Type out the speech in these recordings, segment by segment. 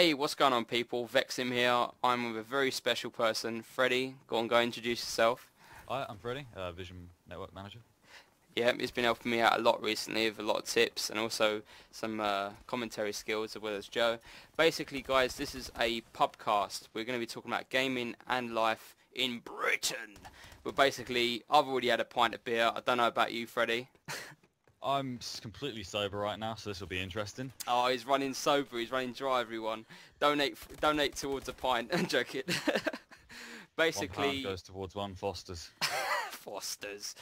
Hey, what's going on people? Vexim here. I'm with a very special person, Freddie. Go on, go introduce yourself. Hi, I'm Freddie, uh, Vision Network Manager. Yeah, he's been helping me out a lot recently with a lot of tips and also some uh, commentary skills as well as Joe. Basically, guys, this is a pubcast. We're going to be talking about gaming and life in Britain. But basically, I've already had a pint of beer. I don't know about you, Freddie. I'm completely sober right now, so this will be interesting. Oh, he's running sober. He's running dry. Everyone, donate donate towards a pint. Joking. One Basically, pound goes towards one Foster's. Fosters.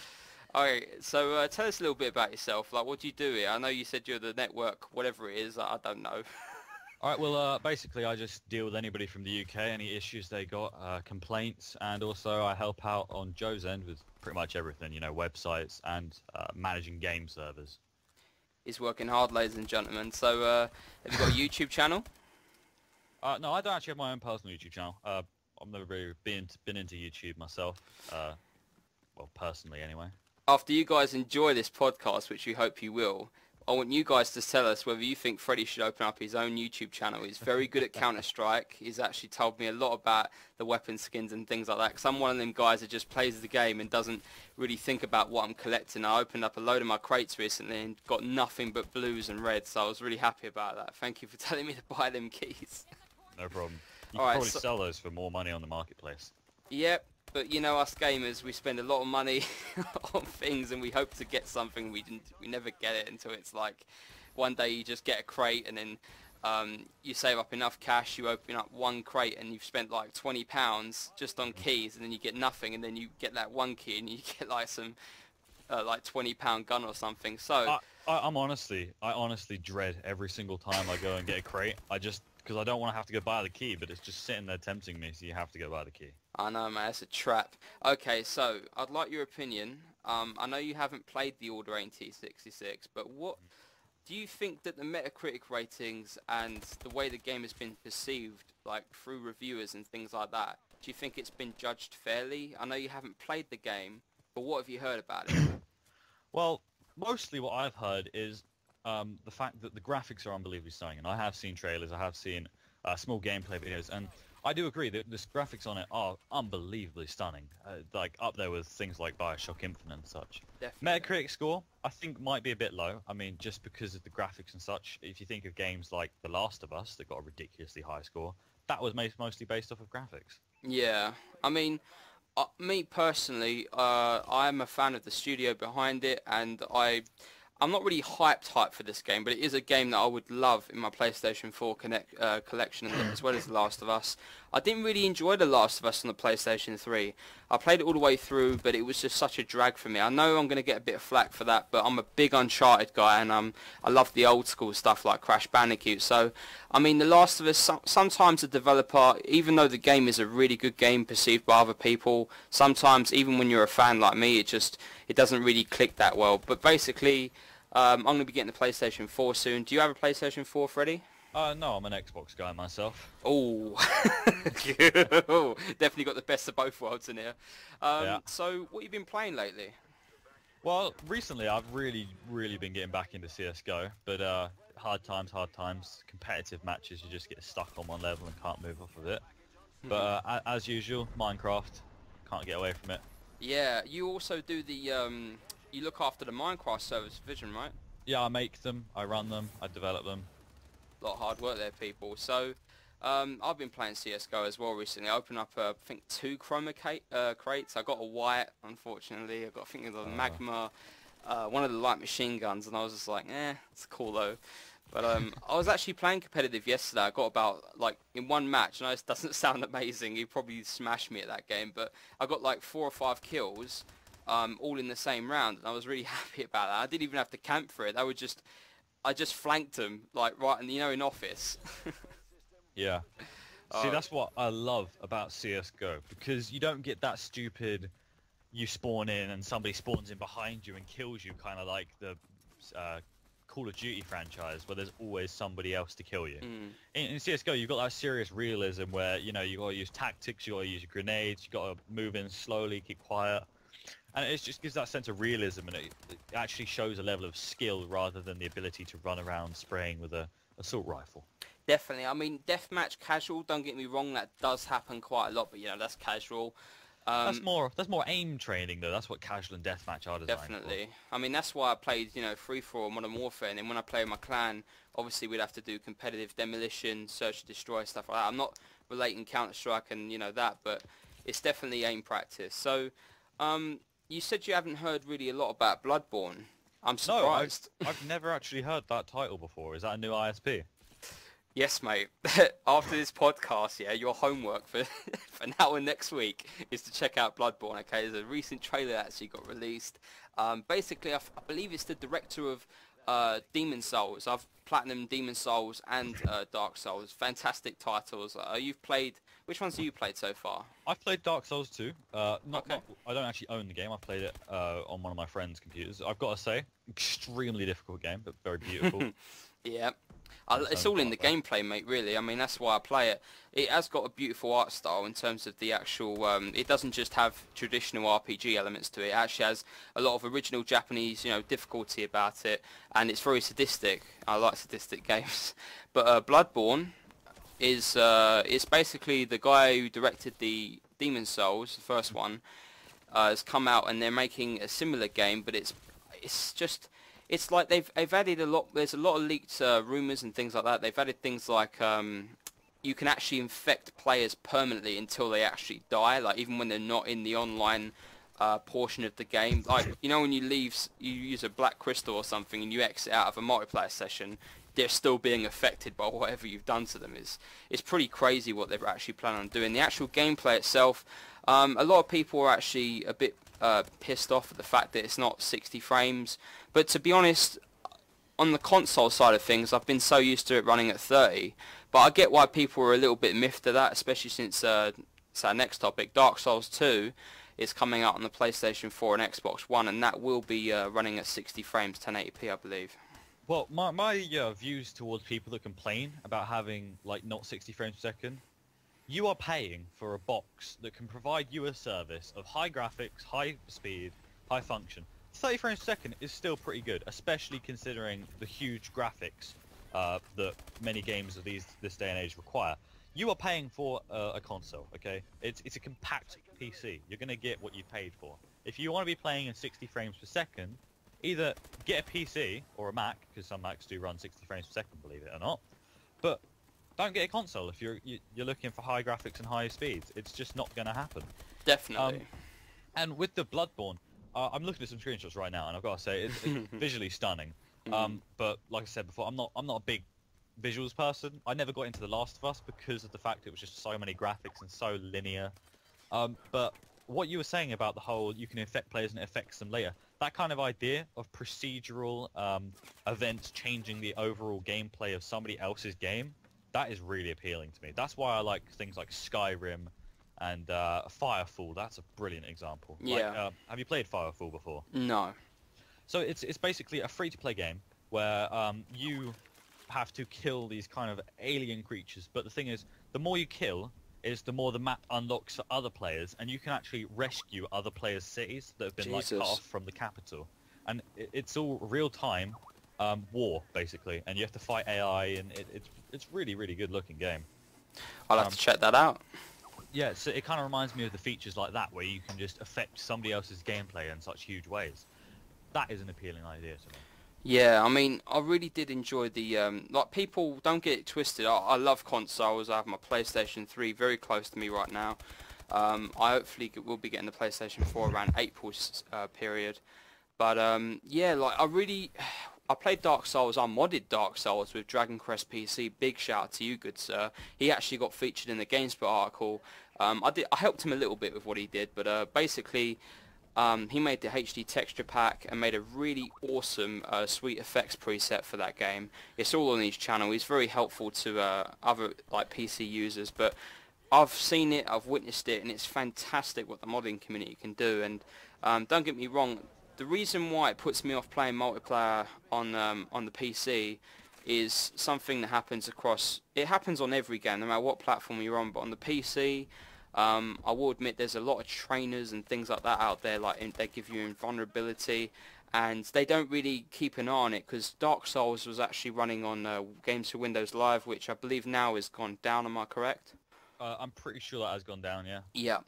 Alright, so uh, tell us a little bit about yourself. Like, what do you do here? I know you said you're the network, whatever it is. I don't know. All right, well, uh, basically, I just deal with anybody from the UK, any issues they got, uh, complaints, and also I help out on Joe's end with pretty much everything, you know, websites and uh, managing game servers. He's working hard, ladies and gentlemen. So, uh, have you got a YouTube channel? Uh, no, I don't actually have my own personal YouTube channel. Uh, I've never really been been into YouTube myself. Uh, well, personally, anyway. After you guys enjoy this podcast, which we hope you will, I want you guys to tell us whether you think Freddie should open up his own YouTube channel. He's very good at Counter-Strike. He's actually told me a lot about the weapon skins and things like that. Because I'm one of them guys that just plays the game and doesn't really think about what I'm collecting. I opened up a load of my crates recently and got nothing but blues and reds, so I was really happy about that. Thank you for telling me to buy them keys. No problem. You All can right, probably so- sell those for more money on the marketplace. Yep, but you know us gamers, we spend a lot of money on things and we hope to get something. We didn't, we never get it until it's like one day you just get a crate and then um, you save up enough cash, you open up one crate and you've spent like 20 pounds just on keys and then you get nothing and then you get that one key and you get like some uh, like 20 pound gun or something. So I, I'm honestly, I honestly dread every single time I go and get a crate. I just because I don't want to have to go buy the key, but it's just sitting there tempting me, so you have to go buy the key. I know, man, it's a trap. Okay, so I'd like your opinion. Um, I know you haven't played the Order 1866, but what do you think that the Metacritic ratings and the way the game has been perceived, like through reviewers and things like that, do you think it's been judged fairly? I know you haven't played the game, but what have you heard about it? Well, mostly what I've heard is um, the fact that the graphics are unbelievably stunning, and I have seen trailers, I have seen uh, small gameplay videos, and I do agree that the graphics on it are unbelievably stunning, uh, like up there with things like Bioshock Infinite and such. Definitely. Metacritic score, I think, might be a bit low. I mean, just because of the graphics and such. If you think of games like The Last of Us that got a ridiculously high score, that was mostly based off of graphics. Yeah, I mean, uh, me personally, uh, I'm a fan of the studio behind it, and I, I'm not really hyped hype for this game, but it is a game that I would love in my PlayStation 4 connect, uh, collection, as well as The Last of Us. I didn't really enjoy The Last of Us on the PlayStation 3. I played it all the way through, but it was just such a drag for me. I know I'm going to get a bit of flack for that, but I'm a big Uncharted guy, and um, I love the old school stuff like Crash Bandicoot. So, I mean, The Last of Us, some, sometimes a developer, even though the game is a really good game perceived by other people, sometimes even when you're a fan like me, it just it doesn't really click that well. But basically, um, I'm going to be getting the PlayStation 4 soon. Do you have a PlayStation 4, Freddie? Uh, no, I'm an Xbox guy myself. Oh, definitely got the best of both worlds in here. Um, Yeah. So, what you been playing lately? Well, recently I've really, really been getting back into CS:GO, but uh, hard times, hard times, competitive matches, you just get stuck on one level and can't move off of it. But uh, as usual, Minecraft, can't get away from it. Yeah, you also do the um, you look after the Minecraft service Vision, right? Yeah, I make them, I run them, I develop them. A lot of hard work there, people. So, um, I've been playing CS:GO as well recently. I opened up, uh, I think, two chroma uh, crates. I got a white, unfortunately. I got, I think, it a Ah. magma, uh, one of the light machine guns, and I was just like, eh, it's cool though. But um, I was actually playing competitive yesterday. I got about like in one match. I know this doesn't sound amazing. You probably smashed me at that game, but I got like four or five kills, um, all in the same round, and I was really happy about that. I didn't even have to camp for it. I would just, I just flanked them like right and you know in office. Yeah. See, Oh. that's what I love about CS:GO because you don't get that stupid. You spawn in and somebody spawns in behind you and kills you, kind of like the uh, Call of Duty franchise, where there's always somebody else to kill you. Mm. In, in CS:GO, you've got that serious realism where you know you got to use tactics, you got to use your grenades, you got to move in slowly, keep quiet, and it just gives that sense of realism, and it, it actually shows a level of skill rather than the ability to run around spraying with a assault rifle. Definitely. I mean, deathmatch casual. Don't get me wrong, that does happen quite a lot, but you know that's casual. Um, that's more that's more aim training though. That's what casual and deathmatch are designed Definitely. For. I mean, that's why I played you know free for all Modern Warfare, and then when I play with my clan, obviously we'd have to do competitive demolition, search and destroy stuff like that. I'm not relating Counter Strike and you know that, but it's definitely aim practice. So, um, you said you haven't heard really a lot about Bloodborne. I'm surprised. No, I've, I've never actually heard that title before. Is that a new ISP? Yes, mate. After this podcast, yeah, your homework for for now and next week is to check out Bloodborne. Okay, there's a recent trailer that actually got released. Um, basically, I, f- I believe it's the director of uh, Demon Souls. I've platinum Demon Souls and uh, Dark Souls. Fantastic titles. Uh, you've played. Which ones have you played so far? I've played Dark Souls 2. Uh, not, okay. not, I don't actually own the game. I played it uh, on one of my friends' computers. I've got to say, extremely difficult game, but very beautiful. yeah. I, it's all in the gameplay, mate. Really, I mean that's why I play it. It has got a beautiful art style in terms of the actual. Um, it doesn't just have traditional RPG elements to it. It actually has a lot of original Japanese, you know, difficulty about it, and it's very sadistic. I like sadistic games, but uh, Bloodborne is uh, it's basically the guy who directed the Demon Souls, the first one, uh, has come out and they're making a similar game, but it's it's just it's like they've they've added a lot. There's a lot of leaked uh, rumors and things like that. They've added things like um, you can actually infect players permanently until they actually die. Like even when they're not in the online uh, portion of the game. Like you know when you leave, you use a black crystal or something, and you exit out of a multiplayer session. They're still being affected by whatever you've done to them. Is it's pretty crazy what they're actually planning on doing. The actual gameplay itself, um, a lot of people are actually a bit uh, pissed off at the fact that it's not 60 frames. But to be honest, on the console side of things, I've been so used to it running at 30. But I get why people are a little bit miffed at that, especially since uh, it's our next topic, Dark Souls 2 is coming out on the PlayStation 4 and Xbox One, and that will be uh, running at 60 frames, 1080p, I believe. Well, my my uh, views towards people that complain about having like not 60 frames per second you are paying for a box that can provide you a service of high graphics, high speed, high function. 30 frames per second is still pretty good, especially considering the huge graphics uh, that many games of these this day and age require. You are paying for uh, a console, okay? It's it's a compact PC. You're going to get what you paid for. If you want to be playing in 60 frames per second, either get a PC or a Mac, because some Macs do run 60 frames per second, believe it or not. But don't get a console if you're you're looking for high graphics and high speeds. It's just not going to happen. Definitely. Um, and with the Bloodborne, uh, I'm looking at some screenshots right now, and I've got to say it's, it's visually stunning. Mm. Um, but like I said before, I'm not I'm not a big visuals person. I never got into The Last of Us because of the fact it was just so many graphics and so linear. Um, but what you were saying about the whole you can infect players and it affects them later, that kind of idea of procedural um, events changing the overall gameplay of somebody else's game that is really appealing to me. That's why I like things like Skyrim and uh, Firefall. That's a brilliant example. Yeah. Like, uh, have you played Firefall before? No. So it's it's basically a free-to-play game where um, you have to kill these kind of alien creatures. But the thing is, the more you kill, is the more the map unlocks for other players, and you can actually rescue other players' cities that have been like cut off from the capital. And it, it's all real time um, war basically, and you have to fight AI, and it, it's it's really really good looking game. I'll have um, to check that out. Yeah, so it kind of reminds me of the features like that, where you can just affect somebody else's gameplay in such huge ways. That is an appealing idea to me. Yeah, I mean, I really did enjoy the um, like. People don't get it twisted. I, I love consoles. I have my PlayStation 3 very close to me right now. Um, I hopefully will be getting the PlayStation 4 around April uh, period. But um, yeah, like I really, I played Dark Souls, I modded Dark Souls with Dragon Quest PC. Big shout out to you, good sir. He actually got featured in the GameSpot article. Um, I did, I helped him a little bit with what he did, but uh, basically, um, he made the HD texture pack and made a really awesome uh, SweetFX preset for that game. It's all on his channel. He's very helpful to uh, other like PC users, but I've seen it, I've witnessed it, and it's fantastic what the modding community can do. And um, don't get me wrong, the reason why it puts me off playing multiplayer on um, on the PC is something that happens across. It happens on every game, no matter what platform you're on. But on the PC, um, I will admit there's a lot of trainers and things like that out there. Like in, they give you invulnerability, and they don't really keep an eye on it because Dark Souls was actually running on uh, Games for Windows Live, which I believe now has gone down. Am I correct? Uh, I'm pretty sure that has gone down. Yeah. Yeah.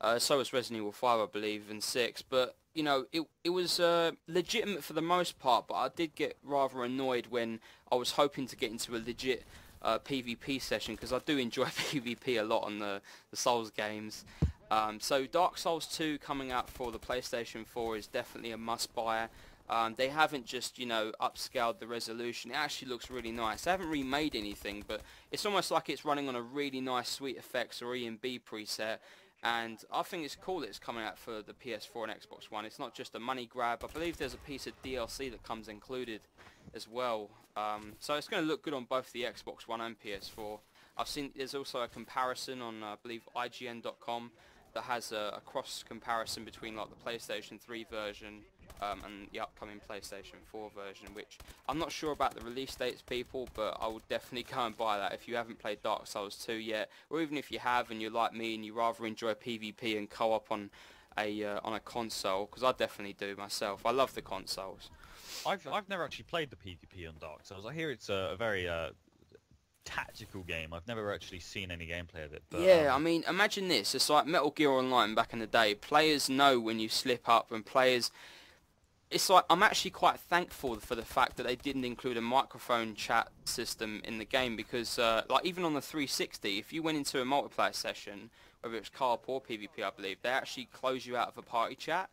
Uh, so was Resident Evil 5, I believe, and 6. But, you know, it, it was uh, legitimate for the most part, but I did get rather annoyed when I was hoping to get into a legit uh, PvP session, because I do enjoy PvP a lot on the, the Souls games. Um, so Dark Souls 2 coming out for the PlayStation 4 is definitely a must-buy. Um, they haven't just, you know, upscaled the resolution. It actually looks really nice. They haven't remade anything, but it's almost like it's running on a really nice SweetFX or ENB preset and I think it's cool that it's coming out for the PS4 and Xbox One. It's not just a money grab. I believe there's a piece of DLC that comes included as well. Um, so it's going to look good on both the Xbox One and PS4. I've seen there's also a comparison on uh, I believe IGN.com that has a, a cross comparison between like the PlayStation 3 version um, and the upcoming PlayStation 4 version, which I'm not sure about the release dates, people, but I would definitely go and buy that if you haven't played Dark Souls 2 yet, or even if you have and you're like me and you rather enjoy PvP and co-op on a uh, on a console, because I definitely do myself. I love the consoles. I've I've never actually played the PvP on Dark Souls. I hear it's a, a very uh, tactical game. I've never actually seen any gameplay of it. But, yeah, um, I mean, imagine this. It's like Metal Gear Online back in the day. Players know when you slip up and players it's like I'm actually quite thankful for the fact that they didn't include a microphone chat system in the game because uh, like even on the 360 if you went into a multiplayer session whether it's co-op or PvP I believe they actually close you out of a party chat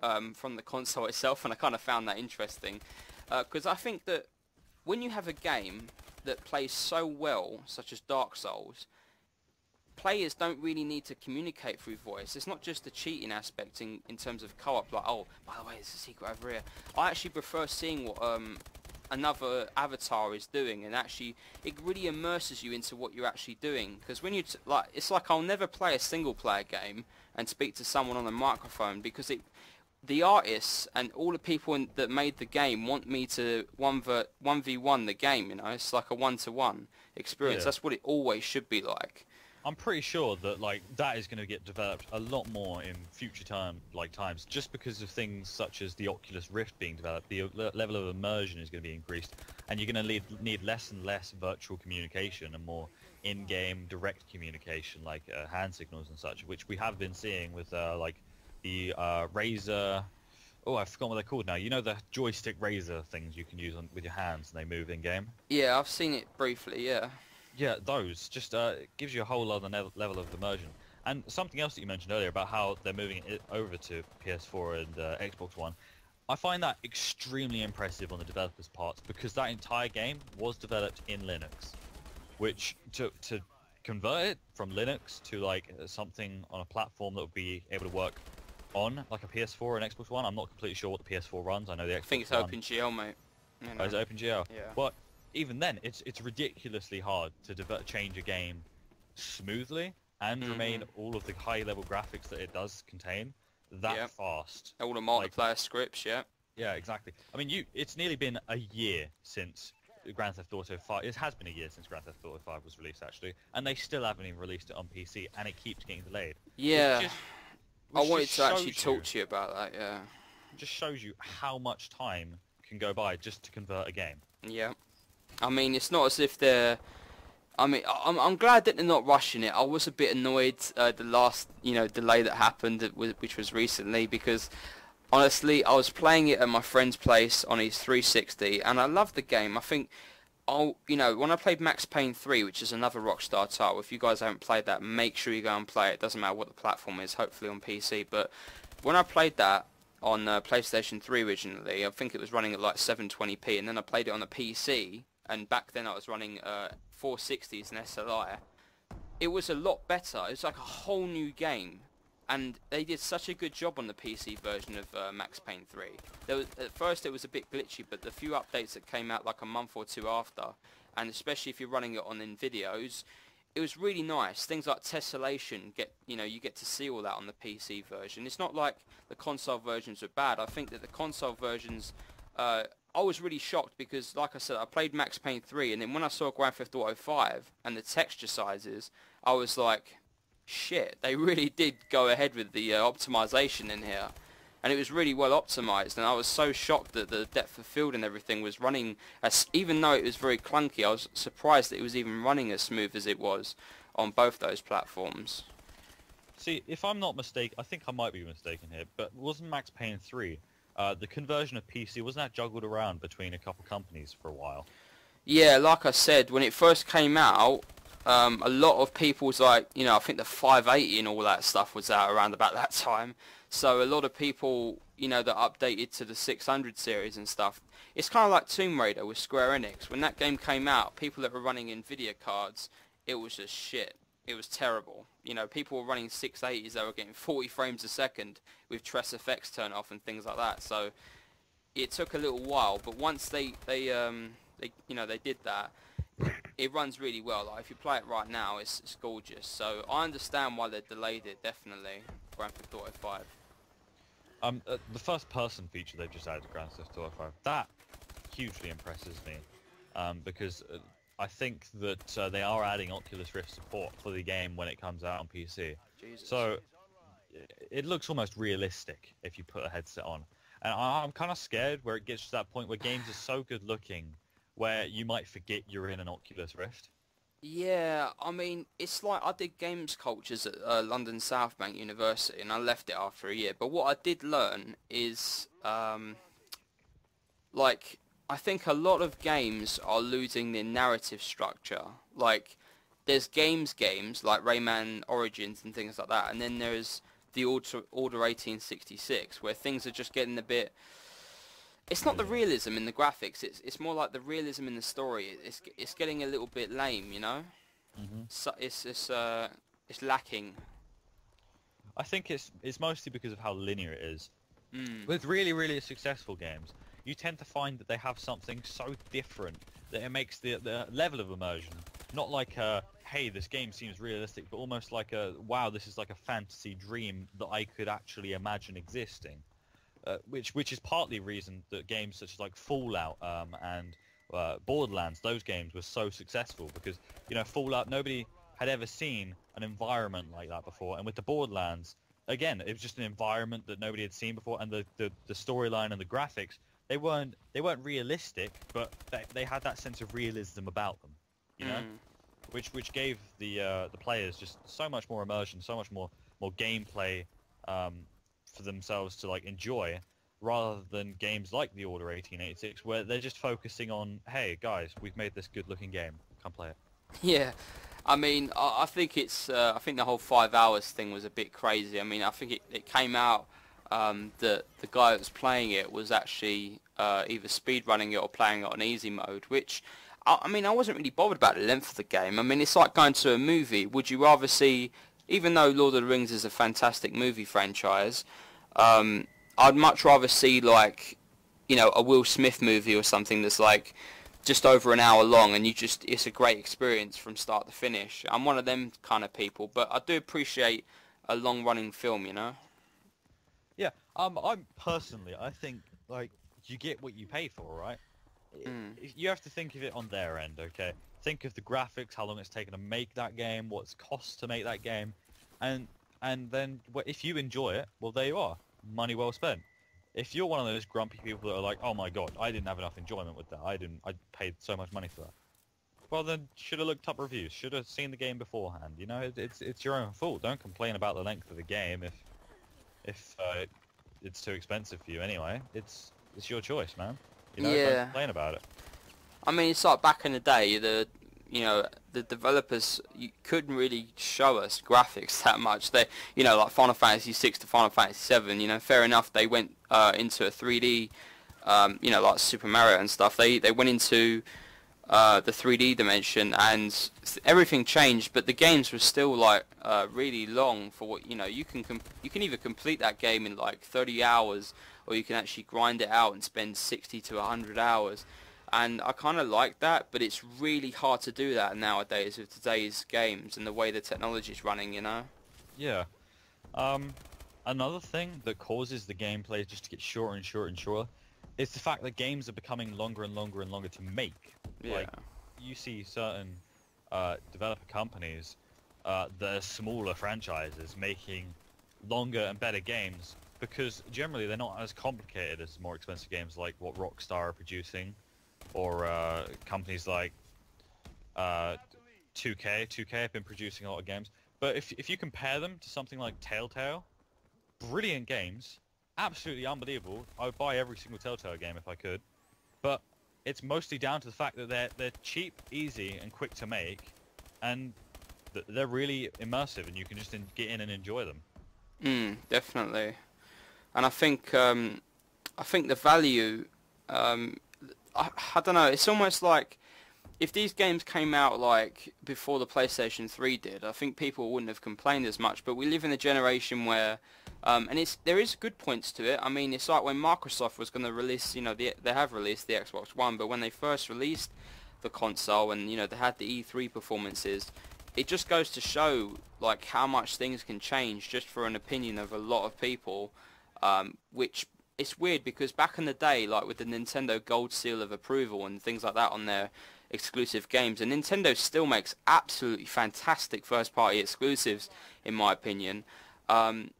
um, from the console itself and I kind of found that interesting. Because uh, I think that when you have a game that plays so well such as Dark Souls players don't really need to communicate through voice. It's not just the cheating aspect in, in terms of co-op, like, oh, by the way, there's a secret over here. I actually prefer seeing what um, another avatar is doing, and actually, it really immerses you into what you're actually doing. Because when you, t- like, it's like I'll never play a single-player game and speak to someone on a microphone because it, the artists and all the people in, that made the game want me to one ver, 1v1 the game, you know, it's like a one-to-one experience. Yeah. That's what it always should be like. I'm pretty sure that like that is going to get developed a lot more in future time like times, just because of things such as the Oculus Rift being developed. The level of immersion is going to be increased, and you're going to need, need less and less virtual communication and more in-game direct communication, like uh, hand signals and such, which we have been seeing with uh, like the uh, Razer. Oh, I forgot what they're called now. You know the joystick Razer things you can use on, with your hands and they move in game. Yeah, I've seen it briefly, yeah. Yeah, those just uh, gives you a whole other level of immersion. And something else that you mentioned earlier about how they're moving it over to PS4 and uh, Xbox One, I find that extremely impressive on the developers' parts because that entire game was developed in Linux, which to to convert it from Linux to like something on a platform that would be able to work on like a PS4 and Xbox One. I'm not completely sure what the PS4 runs. I know the Xbox I think it's One. OpenGL, mate. You Oh, is it OpenGL? Yeah. But even then, it's it's ridiculously hard to develop, change a game smoothly and Mhm. remain all of the high-level graphics that it does contain that Yep. fast. All the like- multiplayer scripts, yeah. Yeah, exactly. I mean, you it's nearly been a year since Grand Theft Auto 5. It has been a year since Grand Theft Auto 5 was released, actually, and they still haven't even released it on PC, and it keeps getting delayed. Yeah. just- I wanted to actually shows talk to you about that, yeah. Just shows you how much time can go by just to convert a game. Yeah. I mean, it's not as if they're... I mean, I'm, I'm glad that they're not rushing it. I was a bit annoyed uh, the last, you know, delay that happened, which was recently, because honestly, I was playing it at my friend's place on his 360, and I loved the game. I think, I'll, you know, when I played Max Payne 3, which is another Rockstar title, if you guys haven't played that, make sure you go and play it. Doesn't matter what the platform is, hopefully on PC. But when I played that on uh, PlayStation 3 originally, I think it was running at like 720p, and then I played it on the PC, and back then I was running uh, 460s and SLI. It was a lot better. It was like a whole new game and they did such a good job on the PC version of uh, Max Payne 3. There was, at first it was a bit glitchy, but the few updates that came out like a month or two after, and especially if you're running it on Nvidios, it was really nice. Things like tessellation get, you know, you get to see all that on the PC version. It's not like the console versions are bad. I think that the console versions, uh, I was really shocked because, like I said, I played Max Payne 3, and then when I saw Grand Theft Auto 5 and the texture sizes, I was like, shit, they really did go ahead with the uh, optimization in here. and it was really well optimized. And I was so shocked that the depth of field and everything was running as, even though it was very clunky, I was surprised that it was even running as smooth as it was on both those platforms. See, if I'm not mistaken, I think I might be mistaken here, but wasn't Max Payne 3, uh, the conversion of PC, wasn't that juggled around between a couple companies for a while? Yeah, like I said, when it first came out, um, a lot of people was like, you know, I think the 580 and all that stuff was out around about that time. So a lot of people, you know, that updated to the 600 series and stuff. It's kind of like Tomb Raider with Square Enix. When that game came out, people that were running Nvidia cards, it was just shit. It was terrible. You know, people were running 680s they were getting 40 frames a second with TressFX turn off and things like that. So it took a little while, but once they they um they you know they did that, it runs really well. Like if you play it right now, it's, it's gorgeous. So I understand why they delayed it. Definitely, Grand Theft Auto 5. Um, uh, the first person feature they've just added to Grand Theft Auto 5, that hugely impresses me. Um, because uh, I think that uh, they are adding Oculus Rift support for the game when it comes out on PC. Jesus. So it looks almost realistic if you put a headset on. And I'm kind of scared where it gets to that point where games are so good looking where you might forget you're in an Oculus Rift. Yeah, I mean, it's like I did games cultures at uh, London South Bank University, and I left it after a year. But what I did learn is, um, like, I think a lot of games are losing their narrative structure. Like, there's games games like Rayman Origins and things like that, and then there's the Order, Order 1866 where things are just getting a bit. It's not the realism in the graphics. It's it's more like the realism in the story. It's it's getting a little bit lame, you know. Mm-hmm. So it's it's uh it's lacking. I think it's it's mostly because of how linear it is. Mm. With really, really successful games, you tend to find that they have something so different that it makes the, the level of immersion not like a, hey, this game seems realistic, but almost like a, wow, this is like a fantasy dream that I could actually imagine existing. Uh, which which is partly reason that games such as like Fallout um, and uh, Borderlands, those games were so successful because you know Fallout nobody had ever seen an environment like that before, and with the Borderlands, again, it was just an environment that nobody had seen before, and the, the, the storyline and the graphics they weren't they weren't realistic, but they, they had that sense of realism about them, you know, Mm. Which which gave the uh, the players just so much more immersion, so much more more gameplay um, for themselves to like enjoy, rather than games like the Order 1886 where they're just focusing on, hey guys, we've made this good looking game, come play it. Yeah, I mean, I, I think it's. Uh, I think the whole five hours thing was a bit crazy. I mean, I think it, it came out um, that the guy that was playing it was actually uh, either speedrunning it or playing it on easy mode. Which, I, I mean, I wasn't really bothered about the length of the game. I mean, it's like going to a movie. Would you rather see, even though Lord of the Rings is a fantastic movie franchise, um, I'd much rather see like, you know, a Will Smith movie or something that's like just over an hour long and you just it's a great experience from start to finish. I'm one of them kind of people, but I do appreciate a long running film, you know. Yeah, um, I'm personally, I think like you get what you pay for, right? Mm. You have to think of it on their end, okay? Think of the graphics, how long it's taken to make that game, what's cost to make that game, and and then wh- if you enjoy it, well, there you are, money well spent. If you're one of those grumpy people that are like, oh my god, I didn't have enough enjoyment with that, I didn't, I paid so much money for that. Well, then should have looked up reviews, should have seen the game beforehand. You know, it, it's it's your own fault. Don't complain about the length of the game if if uh, it's too expensive for you anyway. It's it's your choice, man. You know, Yeah. complain about it. I mean, it's like back in the day, the you know the developers you couldn't really show us graphics that much. They, you know, like Final Fantasy six to Final Fantasy seven. You know, fair enough, they went uh, into a 3D, um, you know, like Super Mario and stuff. They they went into uh, the 3D dimension and everything changed, but the games were still like uh, really long for what you know. You can you can either complete that game in like 30 hours, or you can actually grind it out and spend 60 to 100 hours. And I kind of like that, but it's really hard to do that nowadays with today's games and the way the technology is running. You know. Yeah. Um, another thing that causes the gameplay just to get shorter and shorter and shorter is the fact that games are becoming longer and longer and longer to make. Yeah. Like, you see certain uh, developer companies uh, that are smaller franchises making longer and better games because generally they're not as complicated as more expensive games like what Rockstar are producing, or uh, companies like uh, 2K. 2K have been producing a lot of games. But if if you compare them to something like Telltale, brilliant games, absolutely unbelievable. I would buy every single Telltale game if I could. But it's mostly down to the fact that they're they're cheap, easy, and quick to make, and th- they're really immersive, and you can just get in and enjoy them. Mm, definitely. And I think um, I think the value, um, I, I don't know. It's almost like if these games came out like before the PlayStation 3 did, I think people wouldn't have complained as much. But we live in a generation where, um, and it's there is good points to it. I mean, it's like when Microsoft was going to release, you know, the, they have released the Xbox One, but when they first released the console and you know they had the E3 performances, it just goes to show like how much things can change just for an opinion of a lot of people. Um, which it's weird because back in the day, like with the Nintendo Gold Seal of Approval and things like that on their exclusive games, and Nintendo still makes absolutely fantastic first-party exclusives, in my opinion. Um,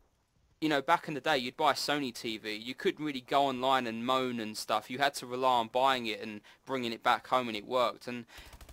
you know, back in the day, you'd buy a Sony TV. You couldn't really go online and moan and stuff. You had to rely on buying it and bringing it back home, and it worked. And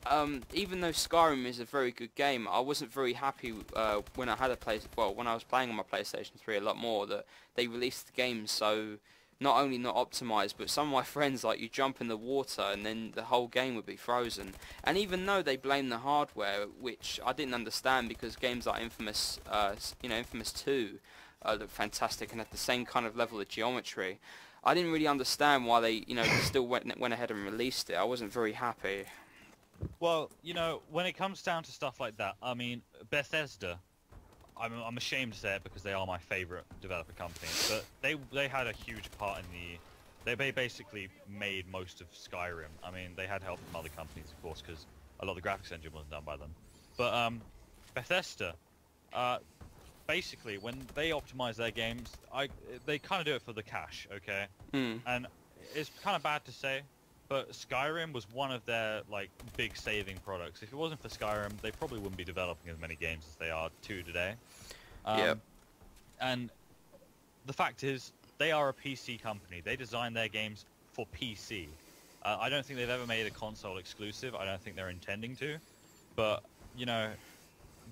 um, even though Skyrim is a very good game, I wasn't very happy uh, when I had a place. Well, when I was playing on my PlayStation 3 a lot more, that they released the game so not only not optimized, but some of my friends like you jump in the water and then the whole game would be frozen. And even though they blame the hardware, which I didn't understand because games like Infamous, uh, you know, Infamous 2 uh, look fantastic and had the same kind of level of geometry. I didn't really understand why they, you know, still went went ahead and released it. I wasn't very happy. Well, you know, when it comes down to stuff like that, I mean, Bethesda, I'm, I'm ashamed to say it because they are my favorite developer company, but they they had a huge part in the. They, they basically made most of Skyrim. I mean, they had help from other companies, of course, because a lot of the graphics engine wasn't done by them. But um, Bethesda, uh, basically, when they optimize their games, I they kind of do it for the cash, okay? Hmm. And it's kind of bad to say, but Skyrim was one of their like big saving products. If it wasn't for Skyrim, they probably wouldn't be developing as many games as they are to today. Um, Yep. And the fact is, they are a PC company. They design their games for PC. Uh, I don't think they've ever made a console exclusive. I don't think they're intending to. But you know,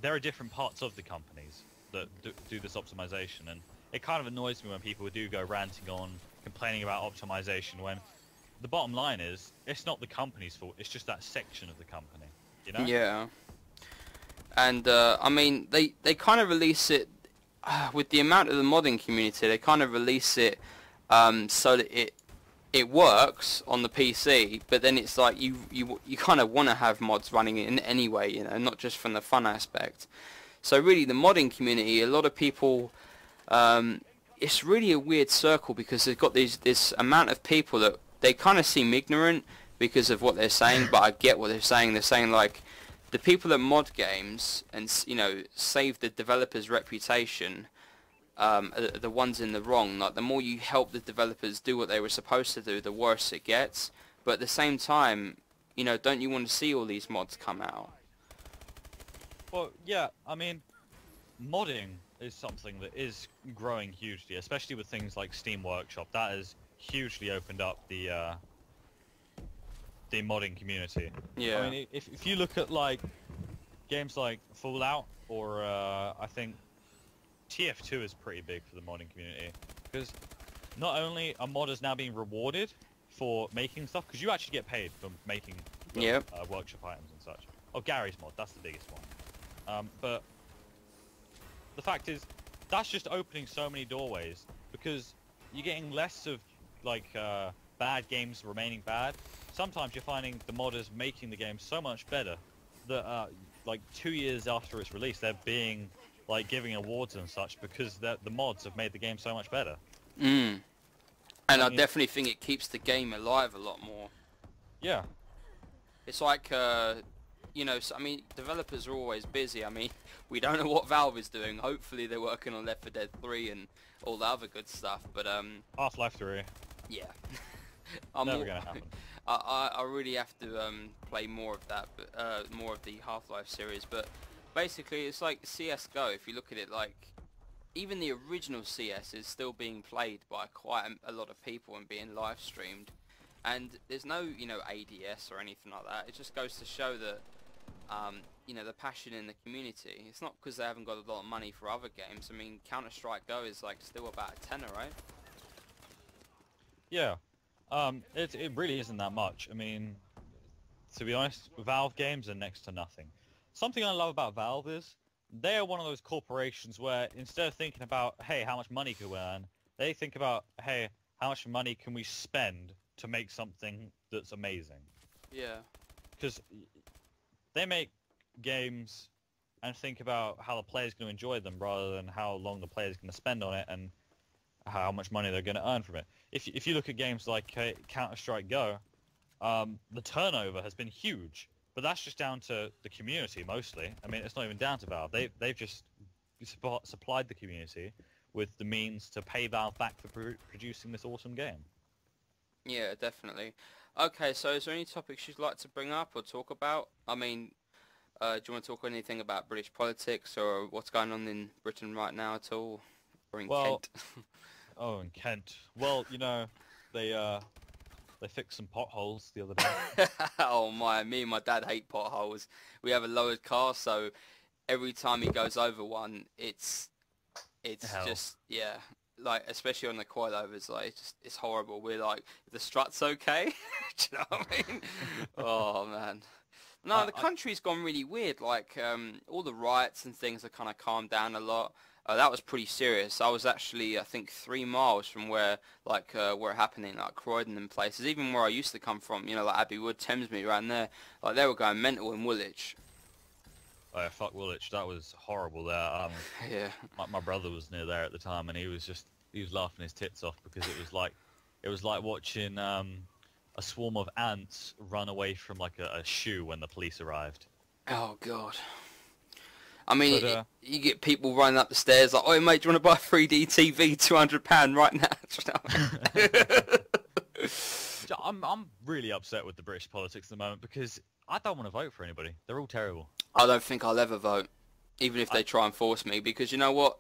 there are different parts of the companies that do, do this optimization, and it kind of annoys me when people do go ranting on complaining about optimization when the bottom line is it's not the company's fault. It's just that section of the company. You know? Yeah. And uh, I mean, they they kind of release it uh, with the amount of the modding community. They kind of release it um, so that it it works on the PC, but then it's like you you you kind of want to have mods running in anyway, you know, not just from the fun aspect. So really, the modding community, a lot of people. Um, it's really a weird circle because they've got these this amount of people that they kind of seem ignorant because of what they're saying, but I get what they're saying. They're saying like the people that mod games and you know save the developer's reputation um, are the ones in the wrong. Like the more you help the developers do what they were supposed to do, the worse it gets. But at the same time, you know, don't you want to see all these mods come out? Well, yeah. I mean, modding is something that is growing hugely, especially with things like Steam Workshop. That has hugely opened up the uh, the modding community. Yeah. I mean, if if you look at like games like Fallout or uh, I think TF2 is pretty big for the modding community because not only are modders now being rewarded for making stuff, because you actually get paid for making the, Yep. uh, workshop items and such. Oh, Garry's mod, that's the biggest one. Um, but the fact is, that's just opening so many doorways because you're getting less of like uh, bad games remaining bad. Sometimes you're finding the modders making the game so much better that uh, like two years after its release, they're being like giving awards and such because the the mods have made the game so much better. Mm. And I I mean- definitely think it keeps the game alive a lot more. Yeah. It's like, uh, you know, I mean, developers are always busy. I mean, we don't know what Valve is doing. Hopefully they're working on Left 4 Dead 3 and all the other good stuff. But, um, Half-Life 3. Yeah. I'm Never more- gonna happen. I, I, I really have to um, play more of that, but, uh, more of the Half-Life series. But basically, it's like CS:GO. If you look at it, like even the original CS is still being played by quite a, a lot of people and being live streamed. And there's no, you know, ADS or anything like that. It just goes to show that, um, you know, the passion in the community. It's not because they haven't got a lot of money for other games. I mean, Counter-Strike Go is like still about a tenner, right? Yeah. Um, it, it really isn't that much. I mean, to be honest, Valve games are next to nothing. Something I love about Valve is they are one of those corporations where instead of thinking about, hey, how much money can we earn, they think about, hey, how much money can we spend to make something that's amazing? Yeah. Because they make games and think about how the player's going to enjoy them rather than how long the player's going to spend on it and how much money they're going to earn from it. If, if you look at games like uh, Counter-Strike Go, um, the turnover has been huge, but that's just down to the community mostly. I mean, it's not even down to Valve. They, they've just supplied the community with the means to pay Valve back for pr- producing this awesome game. Yeah, definitely. Okay, so is there any topics you'd like to bring up or talk about? I mean, uh, do you want to talk anything about British politics or what's going on in Britain right now at all? Or in well, Kent? oh, in Kent. Well, you know, they uh, they fixed some potholes the other day. oh my, me and my dad hate potholes. We have a lowered car, so every time he goes over one, it's it's Hell. just yeah, like especially on the coilovers, like it's just it's horrible. We're like the strut's okay. Do you know what I mean? oh man. No, I- the I- country's gone really weird. Like um, all the riots and things have kind of calmed down a lot. Uh, that was pretty serious. I was actually, I think, three miles from where, like, uh, where it happening, like Croydon and places. Even where I used to come from, you know, like Abbey Wood, Thamesmead, around there. Like they were going mental in Woolwich. Oh, yeah, fuck Woolwich. That was horrible there. Um, Yeah. my, my brother was near there at the time, and he was just he was laughing his tits off because it was like it was like watching um, a swarm of ants run away from like a, a shoe when the police arrived. Oh god. I mean, But, uh, you get people running up the stairs like, "Oh mate, do you want to buy a 3D TV, two hundred pound right now?" I'm I'm really upset with the British politics at the moment because I don't want to vote for anybody. They're all terrible. I don't think I'll ever vote, even if they I- try and force me, because you know what?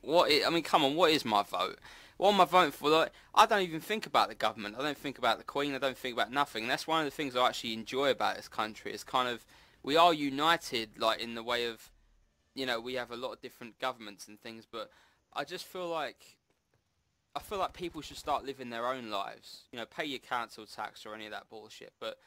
What i I mean, come on, what is my vote? What am I voting for? Like, I don't even think about the government. I don't think about the Queen. I don't think about nothing. That's one of the things I actually enjoy about this country. Is kind of we are united, like in the way of, you know, we have a lot of different governments and things, but I just feel like I feel like people should start living their own lives. You know, pay your council tax or any of that bullshit. But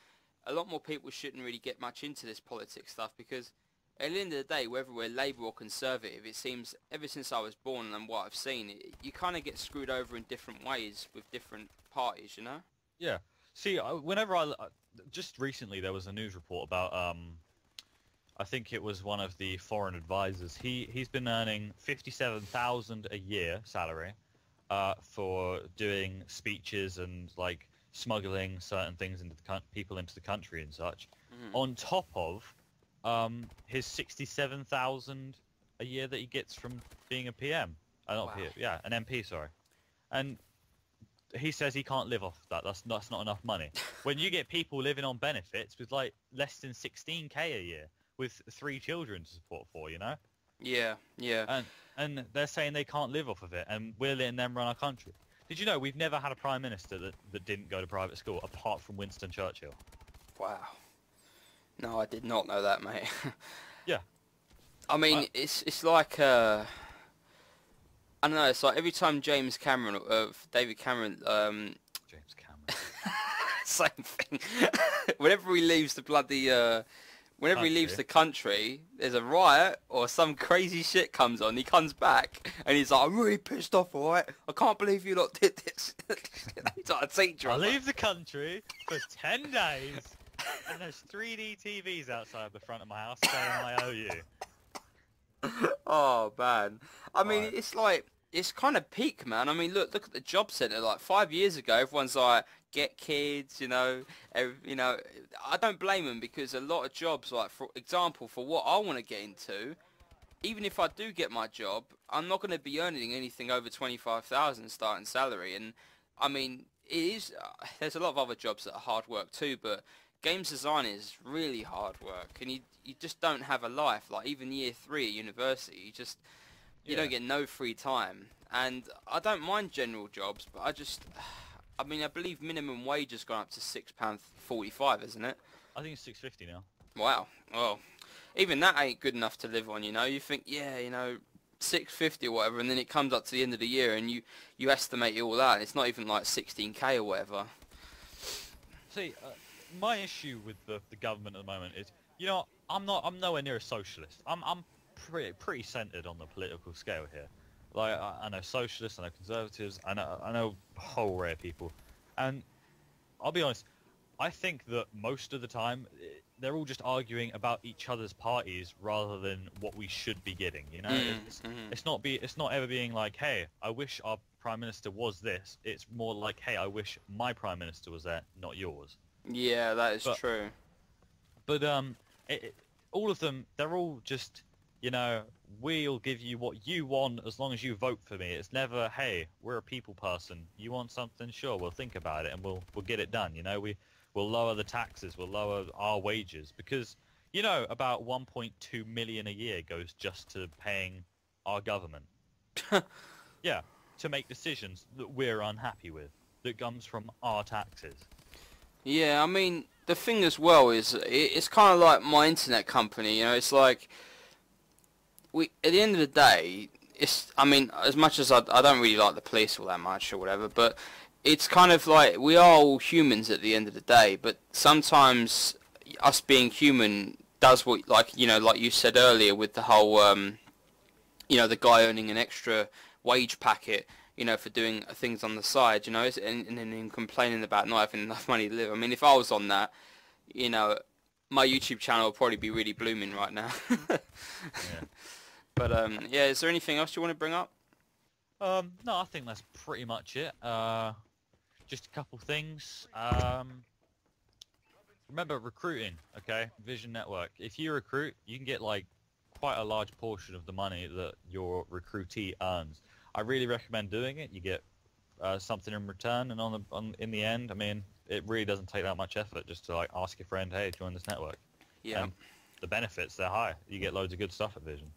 a lot more people shouldn't really get much into this politics stuff because at the end of the day, whether we're Labour or Conservative, it seems ever since I was born and what I've seen, it, you kind of get screwed over in different ways with different parties, you know? Yeah. See, whenever I I- just recently there was a news report about um, I think it was one of the foreign advisors. He he's been earning fifty seven thousand a year salary uh, for doing speeches and like smuggling certain things into the people into the country and such. Mhm. On top of um, his sixty seven thousand a year that he gets from being a PM. Uh, not Wow. PM, yeah, an MP. Sorry, and he says he can't live off that. That's that's not enough money. when you get people living on benefits with like less than 16k a year with three children to support for, you know, Yeah, yeah. and and they're saying they can't live off of it, and we're letting them run our country. Did you know we've never had a prime minister that, that didn't go to private school apart from Winston Churchill? Wow. No, I did not know that, mate. Yeah. I mean, I- it's it's like uh, I don't know. It's like every time James Cameron, uh, David Cameron, um, James Cameron. same thing. whenever he leaves the bloody, uh, whenever he leaves the country, there's a riot or some crazy shit comes on. He comes back and he's like, "I'm really pissed off. All right, I can't believe you lot did this." he's like a teacher. I leave the country for 10 days, and there's 3D TVs outside the front of my house saying I owe you. oh man, I mean, Right. it's like it's kind of peak, man. I mean, look, look at the job centre. Like five years ago, everyone's like, get kids, you know, ev- you know. I don't blame them because a lot of jobs, like for example, for what I want to get into, even if I do get my job, I'm not going to be earning anything over twenty five thousand starting salary. And I mean, it is. Uh, there's a lot of other jobs that are hard work too, but games design is really hard work, and you you just don't have a life. Like even year three at university, you just You don't get no free time, and I don't mind general jobs, but I just, I mean, I believe minimum wage has gone up to six pound forty-five, isn't it? I think it's six fifty now. Wow. Well, even that ain't good enough to live on. You know, you think, yeah, you know, six fifty or whatever, and then it comes up to the end of the year, and you you estimate all that, and it's not even like sixteen k or whatever. See, uh, my issue with the, the government at the moment is, you know, I'm not, I'm nowhere near a socialist. I'm, I'm pretty, pretty centered on the political scale here. Like, I, I know socialists, I know conservatives, I know, I know a whole array of people, and I'll be honest, I think that most of the time eh, they're all just arguing about each other's parties rather than what we should be getting. You know, Mm, it's, mhm. it's not be, it's not ever being like, hey, I wish our prime minister was this. It's more like, hey, I wish my prime minister was there, not yours. Yeah, that is But- true. But um, it, it- all of them, they're all just, you know, we'll give you what you want as long as you vote for me. It's never, hey, we're a people person. You want something? Sure, we'll think about it and we'll we'll get it done. You know, we we'll lower the taxes, we'll lower our wages because you know about 1.2 million a year goes just to paying our government. yeah, to make decisions that we're unhappy with that comes from our taxes. Yeah, I mean, the thing as well is it's kind of like my internet company. You know, it's like we at the end of the day, it's. I mean, as much as I, I don't really like the police all that much or whatever, but it's kind of like we are all humans at the end of the day. But sometimes us being human does what, like you know, like you said earlier with the whole, um, you know, the guy earning an extra wage packet you know, for doing things on the side, you know, and, and then complaining about not having enough money to live. I mean, if I was on that, you know, my YouTube channel would probably be really blooming right now. But um, yeah, is there anything else you want to bring up? Um, no, I think that's pretty much it. Uh, just a couple things. Um, remember recruiting, okay? Vision Network. If you recruit, you can get like quite a large portion of the money that your recruitee earns. I really recommend doing it. You get uh, something in return, and on the on in the end, I mean, it really doesn't take that much effort just to like ask your friend, hey, join this network. Yeah. And the benefits they're high. You get loads of good stuff at Vision.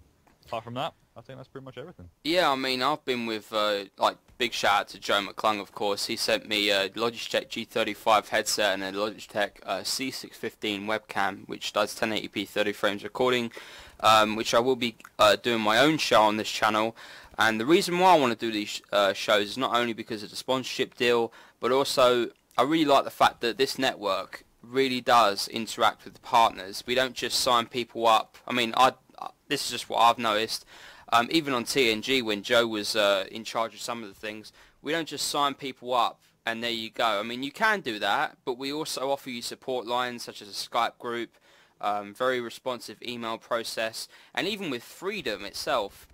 Apart from that, I think that's pretty much everything. Yeah, I mean, I've been with, uh, like, big shout out to Joe McClung, of course. He sent me a Logitech G35 headset and a Logitech uh, C615 webcam, which does 1080p 30 frames recording, um, which I will be uh, doing my own show on this channel. And the reason why I want to do these uh, shows is not only because of the sponsorship deal, but also I really like the fact that this network really does interact with the partners. We don't just sign people up. I mean, I this is just what I've noticed. Um, even on TNG, when Joe was uh, in charge of some of the things, we don't just sign people up and there you go. I mean, you can do that, but we also offer you support lines such as a Skype group, um, very responsive email process, and even with Freedom itself,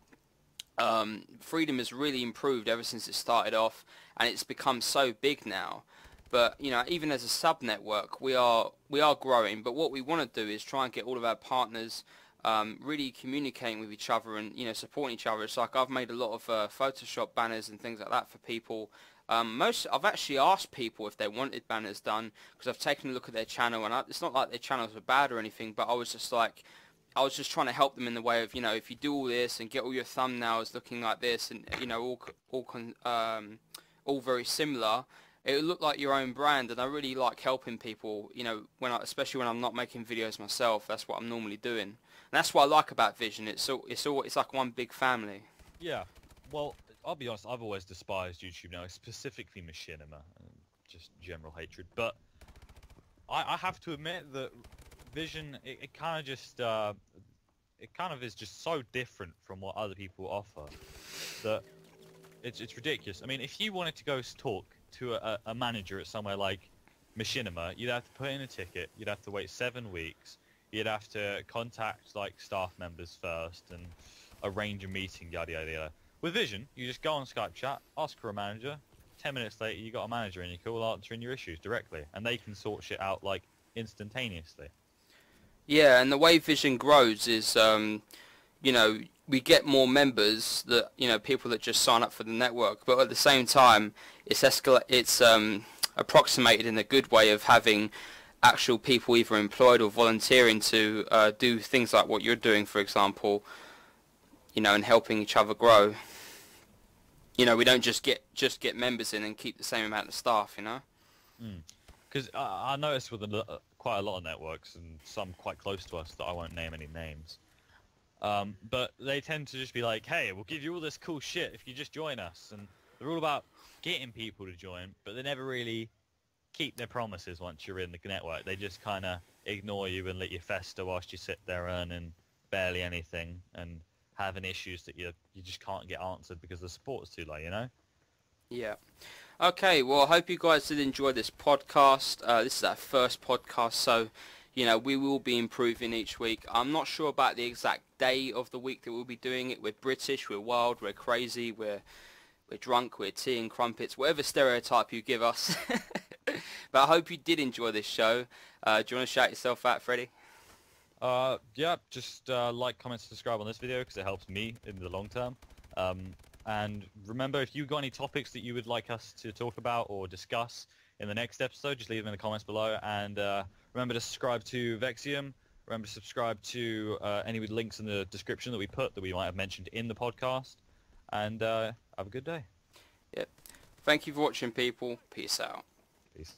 um, Freedom has really improved ever since it started off, and it's become so big now. But you know, even as a sub network, we are we are growing. But what we want to do is try and get all of our partners um, really communicating with each other and you know supporting each other. It's like I've made a lot of uh, Photoshop banners and things like that for people. Um, most I've actually asked people if they wanted banners done because I've taken a look at their channel and I, it's not like their channels are bad or anything, but I was just like. I was just trying to help them in the way of, you know, if you do all this and get all your thumbnails looking like this and, you know, all, all, con, um, all very similar, it would look like your own brand and I really like helping people, you know, when I, especially when I'm not making videos myself, that's what I'm normally doing. That's what I like about Vision, it's all, it's all, it's like one big family. Yeah. Well, I'll be honest. I've always despised YouTube now, specifically Machinima, and just general hatred. But I, I have to admit that Vision, it, it kind of just, uh, it kind of is just so different from what other people offer that it's it's ridiculous. I mean, if you wanted to go talk to a, a manager at somewhere like Machinima, you'd have to put in a ticket. You'd have to wait seven weeks. You'd have to contact like staff members first and arrange a meeting, yada yada yada. With Vision, you just go on Skype chat, ask for a manager. Ten minutes later, you got a manager and you call answering your issues directly, and they can sort shit out like instantaneously. Yeah, and the way Vision grows is, um, you know, we get more members that, you know, people that just sign up for the network, but at the same time, it's escala- it's um, approximated in a good way of having actual people either employed or volunteering to uh, do things like what you're doing, for example. you know, and helping each other grow. You know, we don't just get just get members in and keep the same amount of staff. You know. Because I, I noticed with a, quite a lot of networks, and some quite close to us that I won't name any names. Um, but they tend to just be like, "Hey, we'll give you all this cool shit if you just join us," and they're all about getting people to join, but they never really keep their promises once you're in the network. They just kind of ignore you and let you fester whilst you sit there earning barely anything and having issues that you you just can't get answered because the support's too low. You know. Yeah. Okay, well, I hope you guys did enjoy this podcast. Uh, this is our first podcast, so, you know, we will be improving each week. I'm not sure about the exact day of the week that we'll be doing it. We're British, we're wild, we're crazy, we're, we're drunk, we're tea and crumpets, whatever stereotype you give us. but I hope you did enjoy this show. Uh, do you want to shout yourself out, Freddie? Uh, yeah, just uh, like, comment, subscribe on this video because it helps me in the long term. Um, and remember, if you've got any topics that you would like us to talk about or discuss in the next episode, just leave them in the comments below. And uh, remember to subscribe to Vexium. Remember to subscribe to uh, any links in the description that we put that we might have mentioned in the podcast. And uh, have a good day. Yep. Thank you for watching, people. Peace out. Peace.